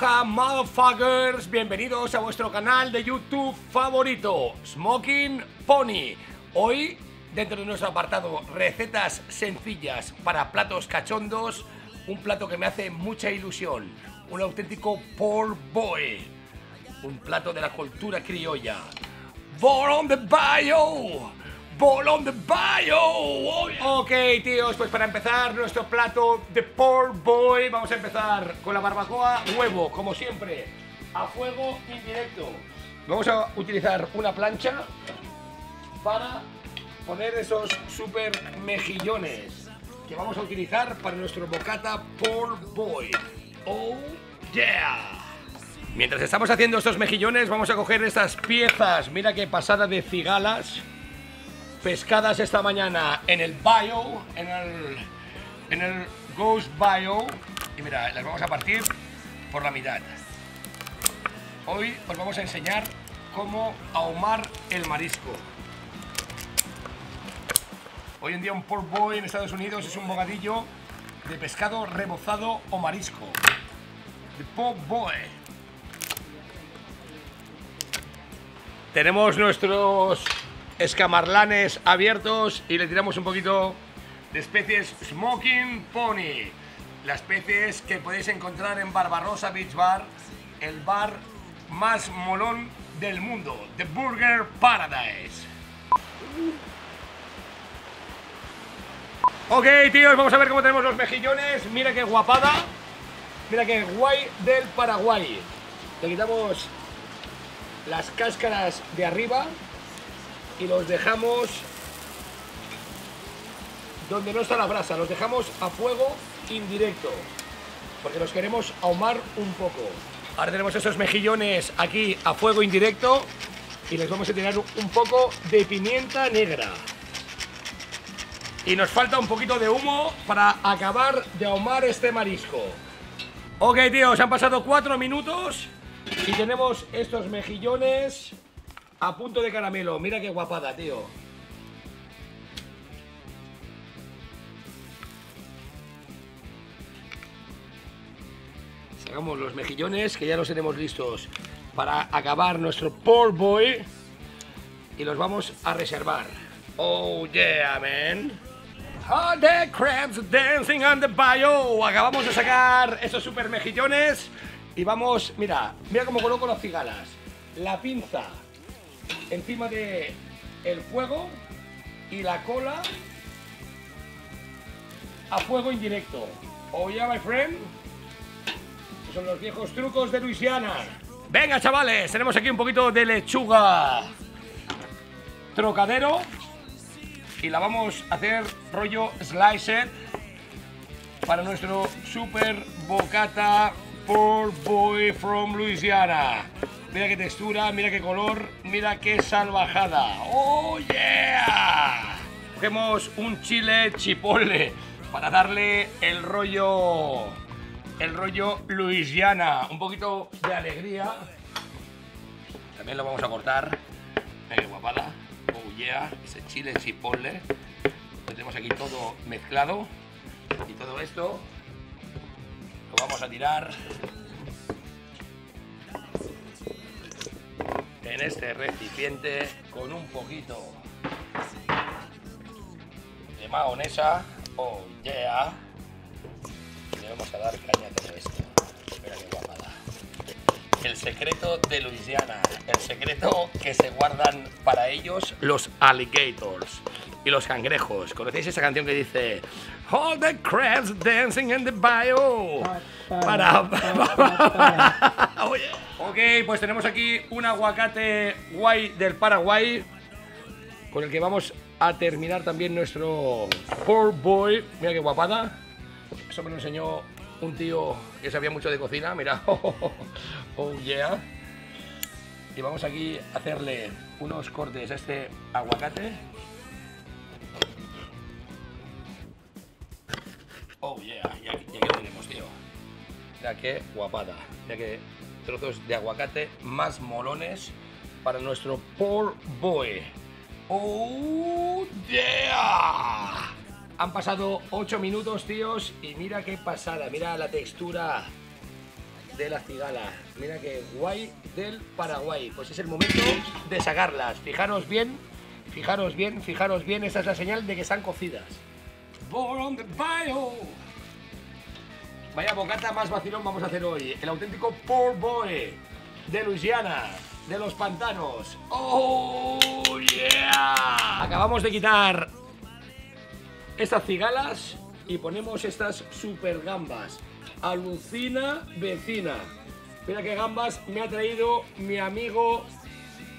Aloha motherfuckers, bienvenidos a vuestro canal de YouTube favorito, Smoking Pony. Hoy, dentro de nuestro apartado Recetas sencillas para platos cachondos, un plato que me hace mucha ilusión, un auténtico poor boy, un plato de la cultura criolla. Born on the Bayou, Ball on the Bio. Ok, tíos, pues para empezar nuestro plato de Poor Boy, vamos a empezar con la barbacoa huevo, como siempre, a fuego indirecto. Vamos a utilizar una plancha para poner esos super mejillones que vamos a utilizar para nuestro bocata Poor Boy. Oh yeah. Mientras estamos haciendo estos mejillones, vamos a coger estas piezas. Mira qué pasada de cigalas pescadas esta mañana en el bio, en el, en el Ghost Bio. Y mira, las vamos a partir por la mitad. Hoy os vamos a enseñar cómo ahumar el marisco. Hoy en día un pork boy en Estados Unidos es un bogadillo de pescado rebozado o marisco. De pork boy. Tenemos nuestros escamarlanes abiertos y le tiramos un poquito de especies Smoking Pony. Las especies que podéis encontrar en Barbarossa Beach Bar, el bar más molón del mundo, The Burger Paradise. Ok, tíos, vamos a ver cómo tenemos los mejillones. Mira qué guapada. Mira qué guay del Paraguay. Le quitamos las cáscaras de arriba y los dejamos donde no está la brasa, los dejamos a fuego indirecto, porque los queremos ahumar un poco. Ahora tenemos esos mejillones aquí a fuego indirecto y les vamos a tirar un poco de pimienta negra. Y nos falta un poquito de humo para acabar de ahumar este marisco. Ok, tíos, han pasado cuatro minutos y tenemos estos mejillones a punto de caramelo. Mira qué guapada, tío. Sacamos los mejillones, que ya los tenemos listos para acabar nuestro poor boy. Y los vamos a reservar. Oh yeah, man. Oh, the crabs dancing on the bio. Acabamos de sacar esos super mejillones. Y vamos, mira, mira cómo coloco las cigalas. La pinza encima de el fuego y la cola a fuego indirecto. Oh yeah, my friend. son los viejos trucos de Luisiana. Venga, chavales, tenemos aquí un poquito de lechuga trocadero y la vamos a hacer rollo slicer para nuestro super bocata poor boy from Louisiana. Mira qué textura, mira qué color, mira qué salvajada. ¡Oh, yeah! Cogemos un chile chipotle para darle el rollo... El rollo Louisiana. Un poquito de alegría. También lo vamos a cortar. Guapada. ¡Oh, yeah! Ese chile chipotle. Lo tenemos aquí todo mezclado. Y todo esto lo vamos a tirar en este recipiente con un poquito de mahonesa. Oh yeah. le vamos a dar caña a todo esto. Mira qué guapada. El secreto de Luisiana. El secreto que se guardan para ellos los alligators y los cangrejos. ¿Conocéis esa canción que dice All the crabs dancing in the bayou? Para. Ok, pues tenemos aquí un aguacate guay del Paraguay con el que vamos a terminar también nuestro Poor Boy. Mira qué guapada. Eso me lo enseñó un tío que sabía mucho de cocina. Mira, oh yeah. Y vamos aquí a hacerle unos cortes a este aguacate. Mira qué guapada. Mira qué trozos de aguacate más molones para nuestro poor boy. Oh yeah. Han pasado 8 minutos, tíos, y mira qué pasada, mira la textura. de la cigala. Mira que guay del Paraguay. Pues es el momento de sacarlas. Fijaros bien, fijaros bien, fijaros bien. Esa es la señal de que están cocidas. Born on the bio. Vaya bocata más vacilón vamos a hacer hoy. El auténtico poor boy de Luisiana, de los pantanos. ¡Oh, yeah! Acabamos de quitar estas cigalas y ponemos estas super gambas. Alucina vecina. Mira qué gambas me ha traído mi amigo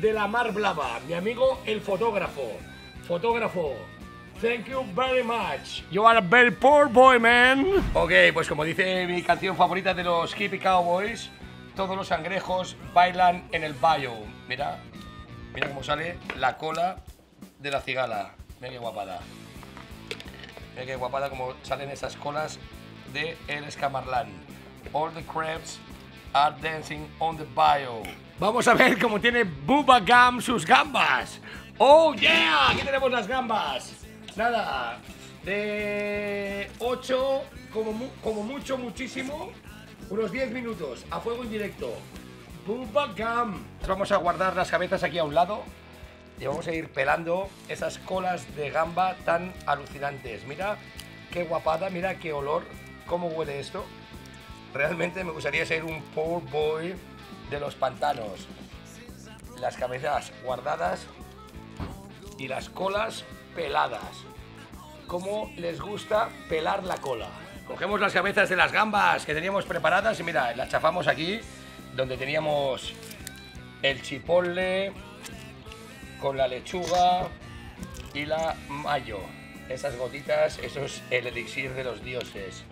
de la mar blava, mi amigo el fotógrafo. Fotógrafo, Thank you very much. You are a very poor boy, man. Ok, pues como dice mi canción favorita de los Hippie Cowboys, todos los sangrejos bailan en el bio. Mira, mira cómo sale la cola de la cigala. Mira qué guapada. Mira qué guapada como salen esas colas de el escamarlán. All the crabs are dancing on the bio. Vamos a ver cómo tiene Bubba Gum sus gambas. ¡Oh, yeah! Aquí tenemos las gambas. Nada, de 8, como, como mucho, muchísimo, unos 10 minutos a fuego indirecto. Bubba Gum. Vamos a guardar las cabezas aquí a un lado y vamos a ir pelando esas colas de gamba tan alucinantes. Mira qué guapada, mira qué olor, cómo huele esto. Realmente me gustaría ser un poor boy de los pantanos. Las cabezas guardadas y las colas peladas. Como les gusta pelar la cola. Cogemos las cabezas de las gambas que teníamos preparadas y mira, las chafamos aquí, donde teníamos el chipotle con la lechuga y la mayo. Esas gotitas, eso es el elixir de los dioses.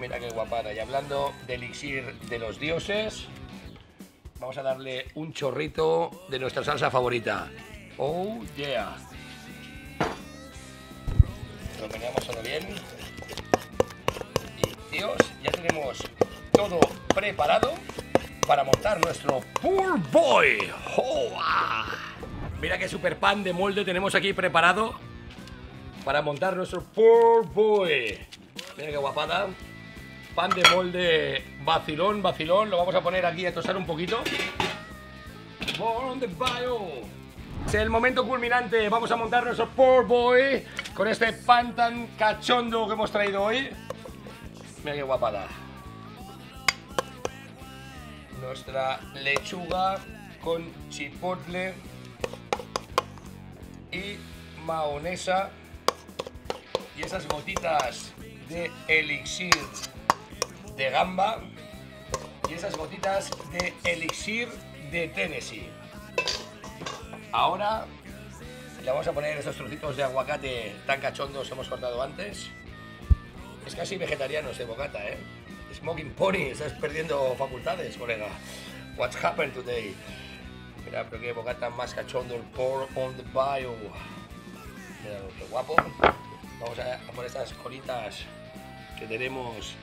Mira qué guapada. Y hablando de elixir de los dioses, vamos a darle un chorrito de nuestra salsa favorita. Oh yeah lo teníamos todo bien. Y Dios, ya tenemos todo preparado para montar nuestro Poor Boy. Mira qué super pan de molde tenemos aquí preparado para montar nuestro Poor Boy. Mira qué guapada. Pan de molde vacilón, vacilón. Lo vamos a poner aquí a tostar un poquito. Born the bio. Es el momento culminante. Vamos a montar nuestro Poor Boy con este pan tan cachondo que hemos traído hoy. Mira qué guapada. Nuestra lechuga con chipotle y mahonesa y esas gotitas de elixir de gamba y esas gotitas de elixir de Tennessee. Ahora le vamos a poner esos trocitos de aguacate tan cachondos que hemos cortado antes. Es casi vegetariano ese bocata, ¿eh? Smoking Pony, estás perdiendo facultades, colega. What's happened today? Mira, pero qué bocata más cachondo, el pour on the bio. Mira, qué guapo. Vamos a poner estas colitas que tenemos.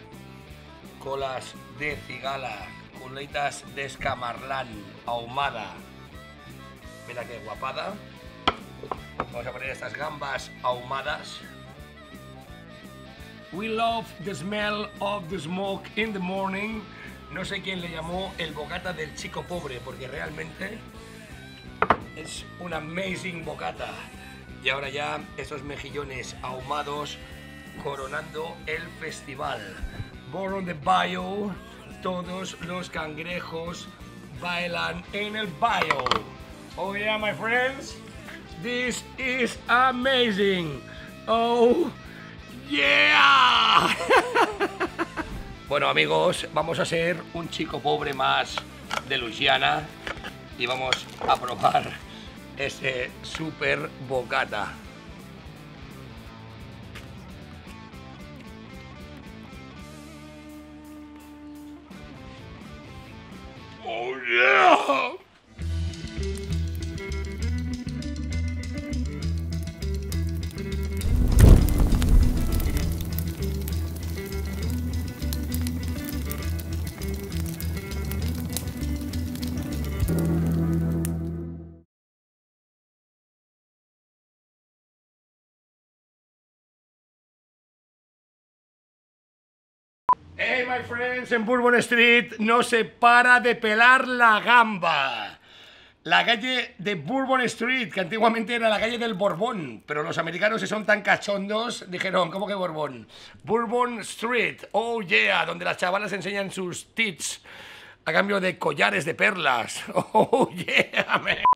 Colas de cigala, colitas de escamarlán, ahumada, Mira qué guapada. Vamos a poner estas gambas ahumadas. We love the smell of the smoke in the morning. No sé quién le llamó el bocata del chico pobre, porque realmente es un amazing bocata. Y ahora ya esos mejillones ahumados coronando el festival. Born on the Bio, todos los cangrejos bailan en el bio. Oh yeah, my friends. This is amazing. Oh yeah. bueno amigos, vamos a ser un chico pobre más de Luisiana y vamos a probar ese super bocata. Oh yeah! Hey, my friends, en Bourbon Street no se para de pelar la gamba. La calle de Bourbon Street, que antiguamente era la calle del Borbón, pero los americanos, si son tan cachondos, dijeron, ¿cómo que Borbón? Bourbon Street, oh yeah, donde las chavalas enseñan sus tits a cambio de collares de perlas. Oh yeah, man.